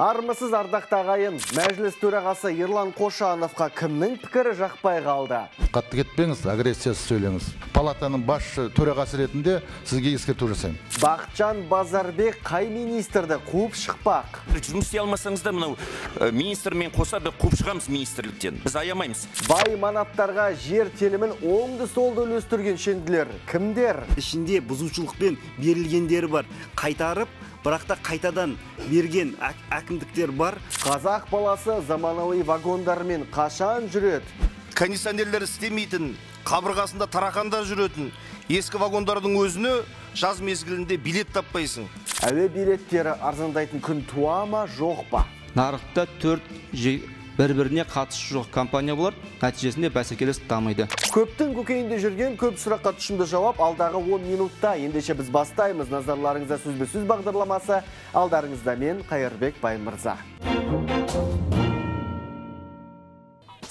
Армысыз ардақты ағайын, мәжіліс төрағасы Ерлан Қошановқа кімнің пікірі жақпай қалды? қатты кетпеңіз агрессиясыз сөйлеңіз палатаның басшы төрағасы ретінде сізге ескерту жасаймын Бақытжан Базарбек қай министрді қуып шықпақ? жұмыс істей алмасаңыздар мынау ә, министрмен қоса біз қуып шығамыз министрліктен біз аямаймыз Бай манаптарға жер телімін оңды солды үлестірген шенділер кімдер? ішінде бұзушылықпен берілгендері бар қайтарып бірақ та қайтадан берген әк- әкімдіктер бар Қазақ баласы заманауи вагондармен қашан жүреді? кондиционерлер істемейтін қабырғасында тарақандар жүретін ескі вагондардың өзіне жаз мезгілінде билет таппайсың Әуе билеттері арзандайтын күн туа ма жоқ па? нарықта төрт же- бір-біріне қатысы жоқ компания болар нәтижесінде бәсекелес дамиды Көптің көкейінде жүрген көп сұраққа тұшымды жауап алдағы 10 минутта. Ендеше біз бастаймыз. Назарларыңызда сөзбе сөз бағдарламасы. Алдарыңызда мен Қайырбек Баймырза.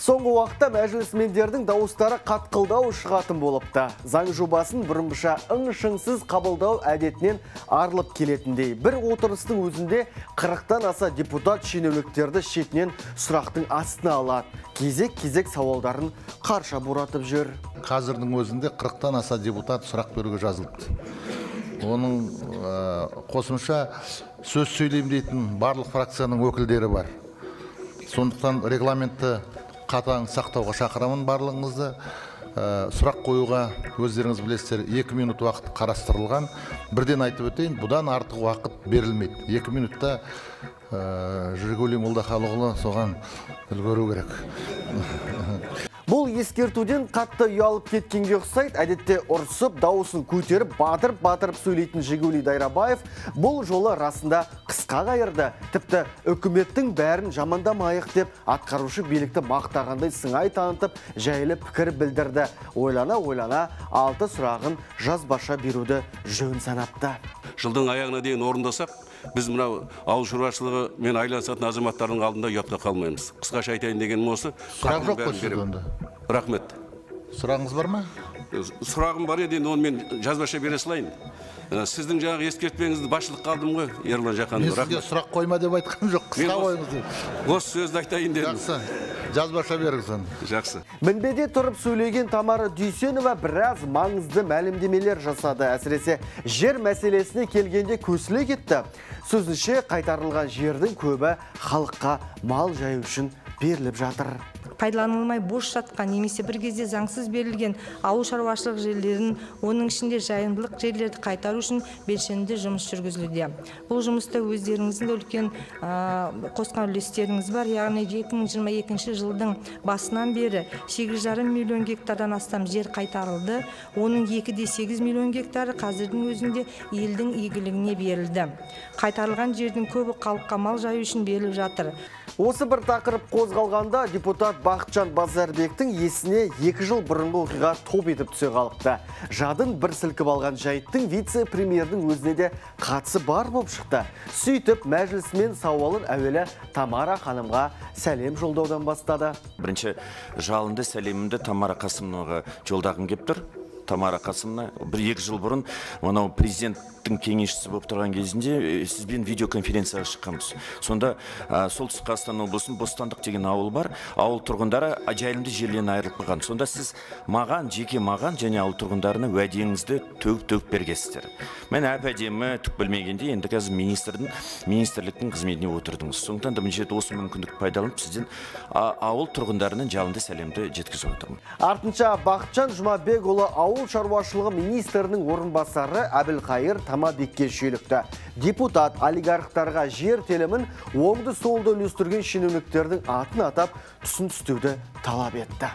Соңғы уақытта мәжілісмендердің дауыстары қатқылдау шығатын болыпты. Заң жобасын бұрынғыша ың-шыңсыз қабылдау әдетінен арылып келетіндей. Бір отырыстың өзінде 40-тан аса депутат шенеуніктерді шетінен сұрақтың астына алады. Кезек-кезек сауалдарын қарша бұратып жүр. қазірдің өзінде 40-тан аса депутат сұрақ беруге жазылыпты оның ә, қосымша сөз сөйлеймін дейтін барлық фракцияның өкілдері бар сондықтан регламентті қатаң сақтауға шақырамын барлығыңызды. Ә, сұрақ қоюға өздеріңіз білесіздер екі минут уақыт қарастырылған. Бірден айтып өтейін бұдан артық уақыт берілмейді. Екі минутта ә, жигули молдахалыұлы соған үлгеру керек. Ескертуден қатты ұялып кеткенге ұқсайды. Әдетте ұрсып, дауысын көтеріп, батырып-батырып сөйлейтін Жигули Дайрабаев бұл жолы расында қысқа қайырды. Тіпті үкіметтің бәрін жамандамайық деп атқарушы билікті мақтағандай сыңай танытып, жайлы пікір білдірді. Ойлана-ойлана алты сұрағын жазбаша беруді жөн санапты. жылдың аяғына дейін орындасақ біз мынау ауыл шаруашылығы мен айланысатын азаматтардың алдында ұятқа қалмаймыз. Қысқаша айтайын дегенім осы. Сұрақ жоқ қой сізде онда. Рахмет. Сұрағыңыз бар ма? Сұрағым бар еді енді оны мен жазбаша бере салайын. Ә, сіздің жаңағы ескертпеңізді басшылыққа алдым ғой ерлан мен жақанов сізге рахмет. сұрақ қойма деп айтқаным жоқ қысқа Мен қойыңыз деп осы сөзді айтайын дедім. Жақсы. Жазбаша беріңіз оны жақсы Мінбеде тұрып сөйлеген Тамара Дүйсенова біраз маңызды мәлімдемелер жасады. Әсіресе жер мәселесіне келгенде көсіле кетті. Сөзінше қайтарылған жердің көбі халыққа мал жаю үшін беріліп жатыр. Пайдаланылмай бос жатқан немесе бір кезде заңсыз берілген ауыл шаруашылық жерлерін оның ішінде жайымдылық жерлерді қайтару үшін белсенді жұмыс жүргізілуде. Бұл жұмыста өздеріңіздің де үлкен а, қосқан үлестеріңіз бар. Яғни 2022 жылдың басынан бері 8,5 миллион гектардан астам жер қайтарылды. Оның 2,8 8 миллион гектары қазірдің өзінде елдің игілігіне берілді. Қайтарылған жердің көбі халыққа мал жаю үшін беріліп жатыр. Осы бір тақырып қозғалғанда депутат Бақытжан Базарбектің есіне екі жыл бұрынғы оқиға топ етіп түсе қалыпты. Жадын бір сілкіп алған жайттың вице-премьердің өзіне де қатысы бар болып шықты. Сөйтіп мәжілісмен сауалын әуелі Тамара ханымға сәлем жолдаудан бастады. бірінші жалынды сәлемімді тамара қасымовнаға жолдағым келіп тұр тамара қасымовна бір екі жыл бұрын мынау президенттің кеңесшісі болып тұрған кезінде сізбен видеоконференцияға шыққанбыз. Сонда ә, солтүстік қазақстан облысының бостандық деген ауыл бар. Ауыл тұрғындары жайылымды жерлерінен айырылып қалған. Сонда сіз маған жеке маған және ауыл тұрғындарына уәдеңізді төгіп төгіп бергенсіздер. Мен әп әдемі түк білмегенде енді қазір министрдің министрліктің қызметіне отырдыңыз. Сондықтан да мына жерде осы мүмкіндікті пайдаланып сізден ауыл тұрғындарынан жалынды сәлемді жеткізіп отырмын. Артынша Бақытжан Жұмабекұлы ауыл шаруашылығы министрінің орынбасары Әбілқайыр Тамабекке шүйлікті. Депутат олигархтарға жер телімін оңды солды үлестірген шенеуніктердің атын атап түсін түстеуді талап етті.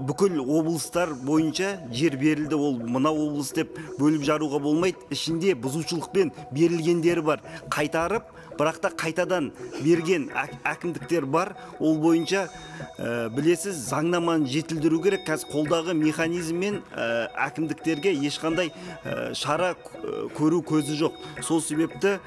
бүкіл облыстар бойынша жер берілді ол мына облыс деп бөліп жаруға болмайды ішінде бұзушылықпен берілгендері бар қайтарып бірақ та қайтадан берген әк- әкімдіктер бар. Ол бойынша ә, білесіз заңнаманы жетілдіру керек. Қазір қолдағы механизммен ә, әкімдіктерге ешқандай ә, шара көру көзі жоқ. Сол себепті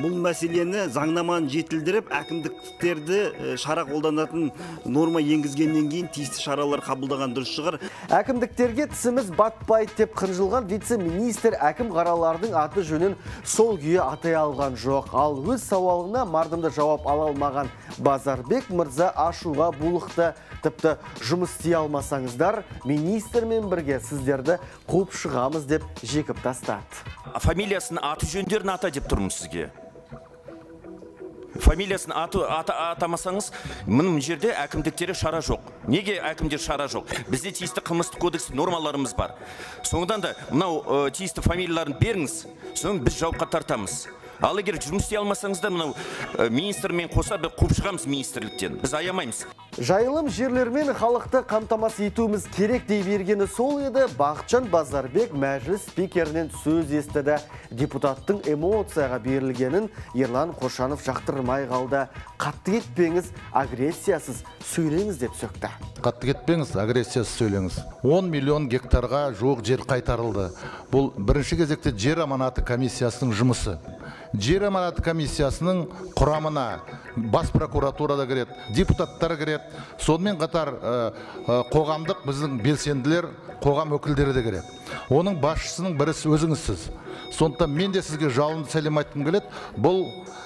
бұл мәселені заңнаманы жетілдіріп әкімдіктерді шара қолданатын норма енгізгеннен кейін тиісті шаралар қабылдаған дұрыс шығар. Әкімдіктерге тісіміз батпайды деп қынжылған вице-министр әкім қаралардың аты жөнін сол күйі атай алған жоқ. Ал өз сауалына мардымды жауап ала алмаған базарбек мырза ашуға булықты. Тіпті жұмыс істей алмасаңыздар министрмен бірге сіздерді қуып шығамыз деп жекіп тастады. Фамилиясын аты жөндерін ата деп тұрмын сізге. Фамилиясын аты, ата, атамасаңыз мына жерде әкімдіктерде шара жоқ. Неге әкімдер шара жоқ? Бізде тиісті қылмыстық кодекс нормаларымыз бар. Соңынан да мынау ә, тиісті фамилияларын беріңіз соны біз жауапқа тартамыз. Ал егер жұмыс істей алмасаңыздар мынау министрмен қоса біз қуып шығамыз министрліктен. Біз аямаймыз. Жайылым жерлермен халықты қамтамасыз етуіміз керек дей бергені сол еді бақытжан базарбек мәжіліс спикерінен сөз естіді. Депутаттың эмоцияға берілгенін ерлан қошанов жақтырмай қалды. Қатты кетпеңіз агрессиясыз сөйлеңіз деп сөкті. Қатты кетпеңіз агрессиясыз сөйлеңіз 10 миллион гектарға жуық жер қайтарылды. Бұл бірінші кезекте жер аманаты комиссиясының жұмысы. Жер аманаты комиссиясының құрамына бас прокуратура да кіреді депутаттар кіреді. Сонымен қатар ә, ә, қоғамдық біздің белсенділер қоғам өкілдері де кіреді. Оның басшысының бірі өзіңізсіз сондықтан мен де сізге жалынды сәлем айтқым келеді. Бұл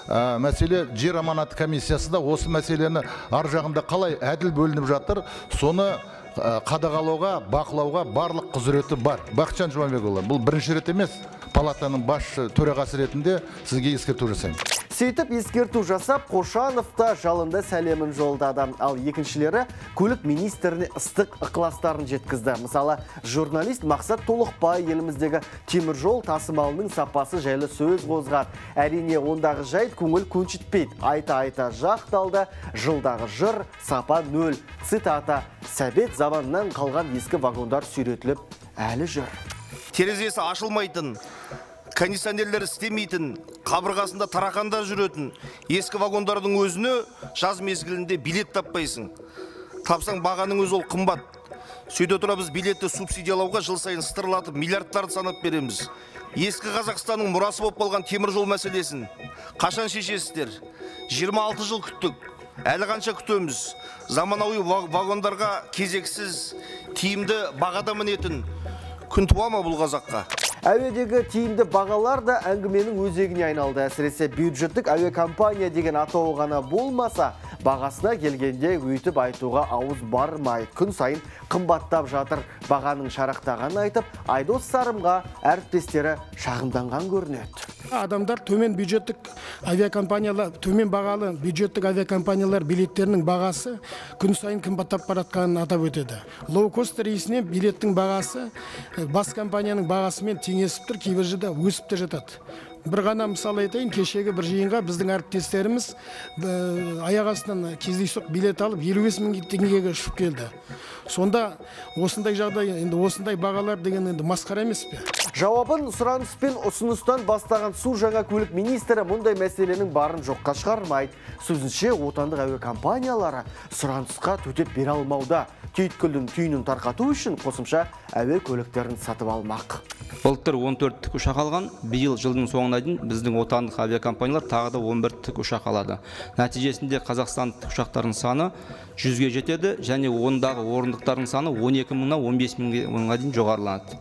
ә, мәселе жер аманаты комиссиясы да осы мәселені ар жағында қалай әділ бөлініп жатыр соны қадағалауға бақылауға барлық құзыреті бар. Бақытжан жұмабекұлы бұл бірінші рет емес. Палатаның басшы төрағасы ретінде сізге ескерту жасаймын. Сөйтіп ескерту жасап қошанов та жалынды сәлемін жолдады. Ал екіншілері көлік министріне ыстық ықыластарын жеткізді. Мысалы журналист мақсат толықбай еліміздегі теміржол тасымалының сапасы жайлы сөз қозғады. Әрине ондағы жайт көңіл көншітпейді. Айта айта жақталды жылдағы жыр сапа нөл. Цитата сәбет заманынан қалған ескі вагондар сүйретіліп әлі жүр терезесі ашылмайтын кондиционерлер істемейтін қабырғасында тарақандар жүретін ескі вагондардың өзіне жаз мезгілінде билет таппайсың. Тапсаң бағаның өзі ол қымбат. Сөйте тұра біз билетті субсидиялауға жыл сайын сытырлатып миллиардтарды санап береміз. Ескі қазақстанның мұрасы болып қалған темір жол мәселесін қашан шешесіздер? 26 жыл күттік. Әлі қанша күтеміз? Заманауи вагондарға кезексіз тиімді бағада мінетін күн туа ма бұл қазаққа? Әуедегі тиімді бағалар да әңгіменің өзегіне айналды. Әсіресе бюджеттік әуе компания деген атауы ғана болмаса бағасына келгенде өйтіп айтуға ауыз бармай күн сайын қымбаттап жатыр. Бағаның шарақтағанын айтып айдос сарымға әріптестері шағымданған көрінеді. Адамдар төмен бюджеттік авиакомпаниялар төмен бағалы бюджеттік авиакомпаниялар билеттерінің бағасы күн сайын қымбаттап бара жатқанын атап өтеді. Лоукост рейсіне билеттің бағасы бас компанияның бағасымен теңесіп тұр кейбір жерде өсіп те жатады. Бір ғана мысал айтайын кешегі бір жиынға біздің әріптестеріміз аяқ астынан кездейсоқ билет алып елу бес мың теңгеге ұшып келді. Сонда осындай жағдай енді осындай бағалар деген енді масқара емес пе? Жауабын сұраныс пен ұсыныстан бастаған су жаңа көлік министрі мұндай мәселенің барын жоққа шығармайды. Сөзінше отандық әуе компаниялары сұранысқа төтеп бере алмауда. Түйткілдің түйінін тарқату үшін қосымша әуе көліктерін сатып алмақ. Былтыр 14 тікұшақ алған биыл жылдың соңына біздің отандық авиакомпаниялар тағы да 11 тікұшақ алады. Нәтижесінде қазақстан тікұшақтарының саны жүзге жетеді және ондағы орындықтардың саны 12 мыңнан 15 мыңға дейін жоғарыланады.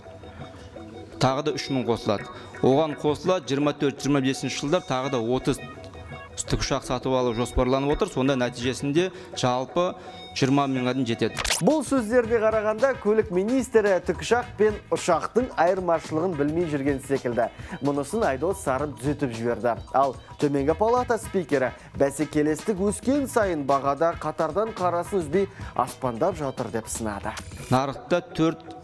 Тағы да 3 мың қосылады. Оған қосыла 24-25 жылдар тағы да 30 тікұшақ сатып алу жоспарланып отыр. Сонда нәтижесінде жалпы 20 мыңға дейін жетеді. Бұл сөздерге қарағанда көлік министрі тікұшақ пен ұшақтың айырмашылығын білмей жүрген секілді. Мұнысын айдос сарым түзетіп жіберді. Ал төменгі палата спикері бәсекелестік өскен сайын бағада қатардан қарасын үзбей аспандап жатыр деп сынады. Нарықта төрт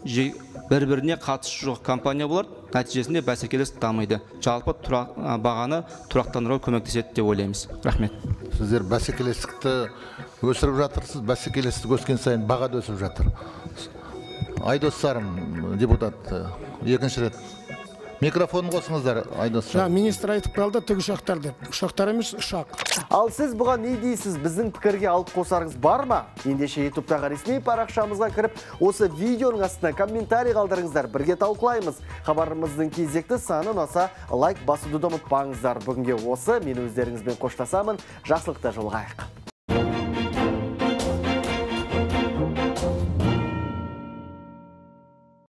бір біріне қатысы жоқ компания болар. Нәтижесінде бәсекелестік дамиды. Жалпы тұрақ, бағаны тұрақтандыруға көмектеседі деп ойлаймыз. Рахмет. Сіздер бәсекелестікті өсіріп жатырсыз бәсекелестік өскен сайын баға да өсіп жатыр. Айдос сарым депутат екінші рет. Микрофон қосыңыздар айдос жаңа министр айтып қалды тікұшақтар деп ұшақтар емес ұшақ Ал сіз бұған не дейсіз? Біздің пікірге алып қосарыңыз бар ма? Ендеше ютубтағы ресми парақшамызға кіріп, осы видеоның астына комментарий қалдырыңыздар. Бірге талқылаймыз. Хабарымыздың кезекті саны ұнаса лайк басуды да ұмытпаңыздар. Бүгінге осы мен өздеріңізбен қоштасамын. Жақсылықта жолығайық.